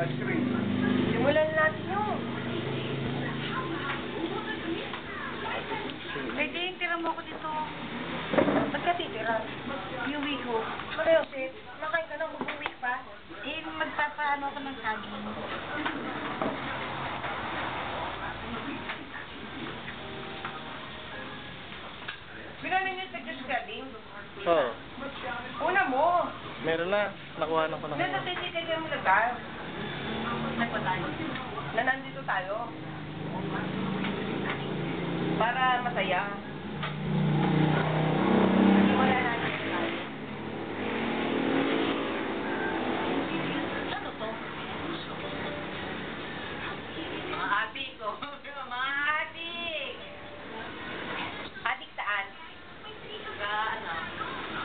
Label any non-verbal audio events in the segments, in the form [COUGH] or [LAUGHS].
Ice cream. Simulan natin yun. Pwede, tira mo ako dito. Ba't ka titira? Iuwi ko. Pareho, sis. Nakain ka na, mag-uwi pa. Eh, magpapaano ako ng saging. Binanin niyo sa Diyos galing? Oo. Oh. Una mo. Meron na. Nakuha na ko na. Nasa 20 kayo mo nagtayo. Na nandito tayo. Para masaya. Wala natin tayo. Ano to? Mga adik ko. Mga adik. Adik saan? Sa ano?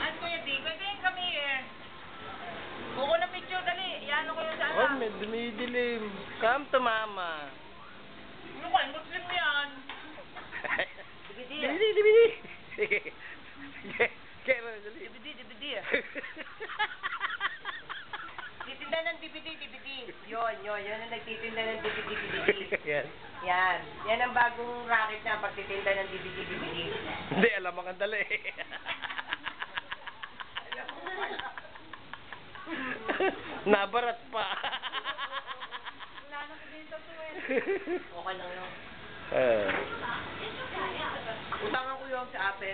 An Kuya Di, pwede yung kami eh. Buko na picture, dali. Iyan ko yung sa Oh, may dumidilim. Come to mama. Ano kayo, Muslim yan. [LAUGHS] Dibidi. Dibidi, [LAUGHS] dibidi. Mo, dali. Dibidi, dibidi. [LAUGHS] Titinda ng DVD, DVD. Yon, yon, yon ang nagtitinda ng DVD, DVD. Yan. Yan. Yan ang bagong racket na pagtitinda ng DVD, DVD. Hindi, alam ang dali. [LAUGHS] Nabarat pa. Okay lang yun. Eh. Utangan ko yung sa ate.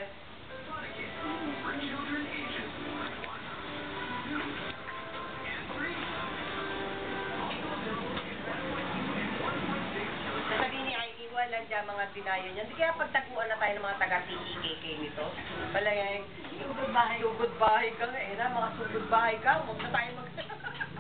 Dyan mga dinayo. Di kaya pagtaguan na tayo ng mga taga-PEKK nito. Wala yan. Sugod bahay. Sugod bahay ka nga eh. Na, mga sugod bahay ka. Huwag na tayo mag... [LAUGHS]